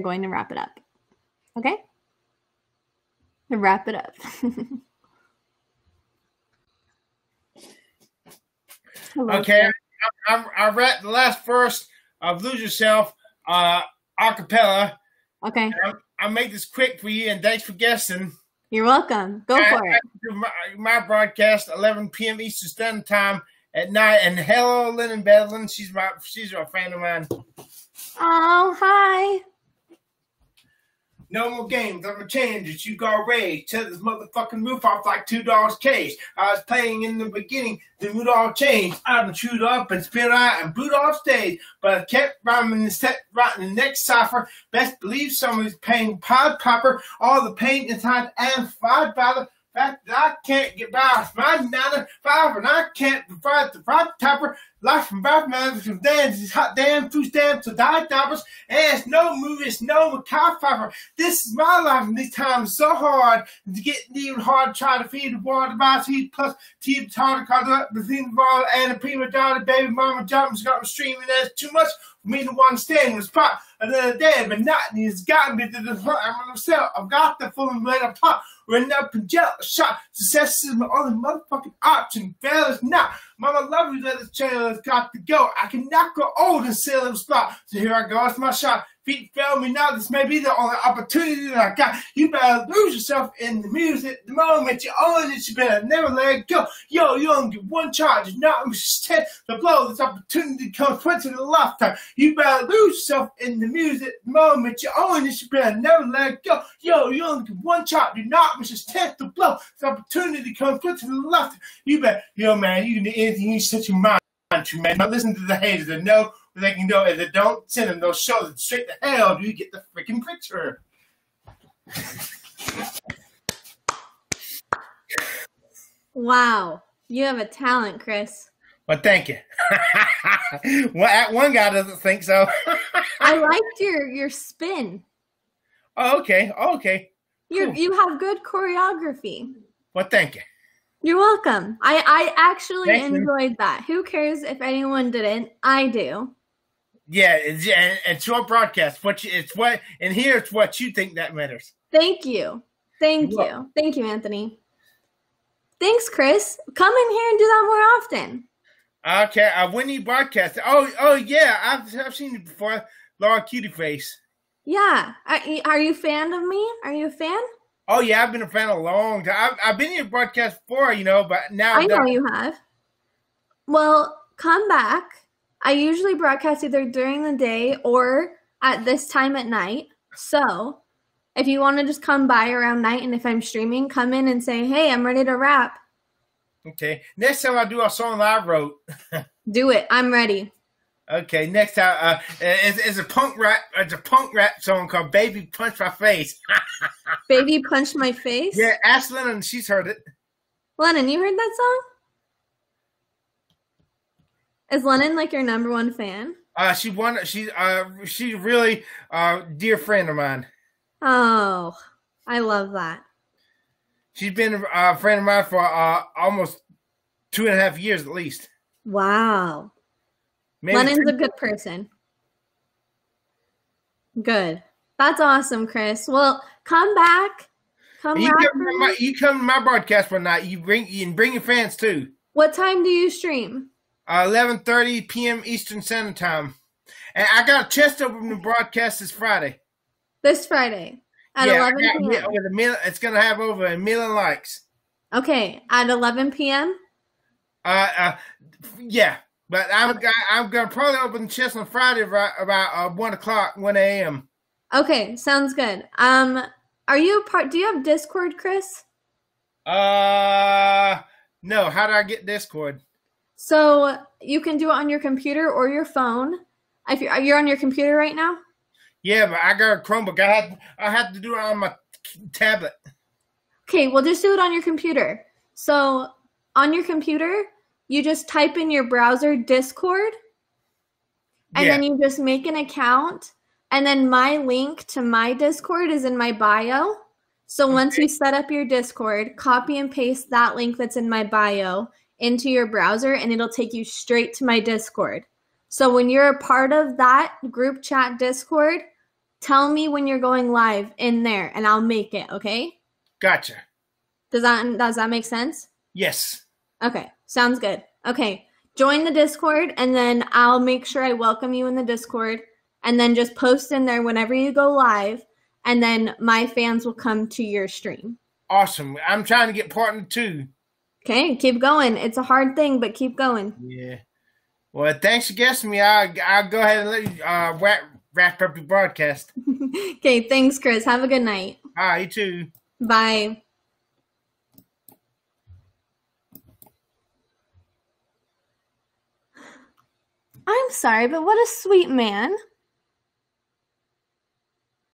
going to wrap it up. Okay? Wrap it up. Okay. I, I, I read the last verse of Lose Yourself uh, a cappella. Okay. I, I'll make this quick for you, and thanks for guessing. You're welcome. Go for I- I it. My, my broadcast 11 p.m. Eastern Standard Time at night. And hello, Lynn and Bedlin. She's my she's a friend of mine. Oh, hi. No more games. I'm a changes. You got rage. Tear this motherfucking roof off like two dogs cage. I was playing in the beginning. The mood all changed. I done chewed up and spit out and boot off stage. But I kept rhyming the set writing the next cipher. Best believe someone's paying pod popper. All the paint inside and five by the fact that I can't get by with my nine five and I can't provide the right topper. Life from five man from dance is hot damn food stamps to die toppers. And no movies, no Mekhi Phifer. This is my life, and these times so hard. To get even hard, try to feed the water my heat plus tea tartar up the thing ball and a prima donna baby mama jumping got me streaming. That's too much for me to to stand in the spot another day. But nothing has gotten me to the front. I'm myself. I've got the full and blade up and gel shot. Success is my only motherfucking option. Failures not. Mama love you that this has got to go. I cannot go old and sell in spot. So here I go. It's my shot. Feet fail me now. This may be the only opportunity that I got. You better lose yourself in the music. The moment you own it, you better never let it go. Yo, you only get one charge. You're not ten to blow. This opportunity comes once in a lifetime. You better lose yourself in the music. The moment you own it, you better never let go. Yo, you only get one charge. You're not Mrs. Ten to blow. This opportunity comes once in a lifetime. You bet, yo, man, you can do anything you set your mind to, man. Now listen to the haters that know what they can do, and that don't send them those shows straight to hell. Do you get the freaking picture? Wow. You have a talent, Chris. Well, thank you. well, one guy doesn't think so. I liked your your spin. oh, okay. Oh, okay. You Cool. you have good choreography. Well, thank you. You're welcome. I I actually Thank you. enjoyed that. Who cares if anyone didn't? I do. Yeah, it's, and it's your broadcast. What you, it's what, and here it's what you think that matters. Thank you. Thank You're you. Thank you, Anthony. Thanks, Chris. Come in here and do that more often. Okay, uh, when you broadcast, oh, oh yeah, I've, I've seen you before, Laura Cutie Face. Yeah. Are, are you a fan of me? Are you a fan? Oh yeah, I've been a fan a long time. I've, I've been in your broadcast before, you know, but now I know you have. Well, come back. I usually broadcast either during the day or at this time at night. So, if you want to just come by around night and if I'm streaming, come in and say, "Hey, I'm ready to rap." Okay, next time I do a song I wrote. Do it. I'm ready. Okay, next time uh, it's, it's a punk rap. It's a punk rap song called "Baby Punch My Face." Baby punched my face. yeah, ask Lennon. She's heard it. Lennon, you heard that song? Is Lennon like your number one fan? Uh, she won. She uh, she's really uh, dear friend of mine. Oh, I love that. She's been a friend of mine for uh, almost two and a half years at least. Wow. Maybe Lennon's a good person. Good. That's awesome, Chris. Well, come back. Come you, back. come to my, you come to my broadcast one night. You bring you bring your fans too. What time do you stream? Uh, Eleven thirty p.m. Eastern Standard Time, and I got a chest open to broadcast this Friday. This Friday at yeah, 11 got- p.m. with a mil- it's gonna have over a million likes. Okay, at 11 p.m. Uh, uh yeah, but I'm I, I'm gonna probably open the chest on Friday right about uh, one o'clock, one a.m. Okay, sounds good. Um, are you a part? Do you have Discord, Chris? Uh, no. How do I get Discord? So you can do it on your computer or your phone. If you're, you're on your computer right now. Yeah, but I got a Chromebook. I had I had to do it on my tablet. Okay, well, just do it on your computer. So on your computer, you just type in your browser Discord, and yeah. then you just make an account. And then my link to my Discord is in my bio. So once you set up your Discord, copy and paste that link that's in my bio into your browser, and it'll take you straight to my Discord. So when you're a part of that group chat Discord, tell me when you're going live in there and I'll make it, okay? Gotcha. Does that does that make sense? Yes. Okay, sounds good. Okay, join the Discord and then I'll make sure I welcome you in the Discord and then just post in there whenever you go live and then my fans will come to your stream. Awesome. I'm trying to get partner too. Okay, keep going. It's a hard thing, but keep going. Yeah. Well, thanks for guessing me. I'll, I'll go ahead and let you uh, wrap, wrap up your broadcast. okay, thanks, Chris. Have a good night. All right, you too. Bye. I'm sorry, but what a sweet man.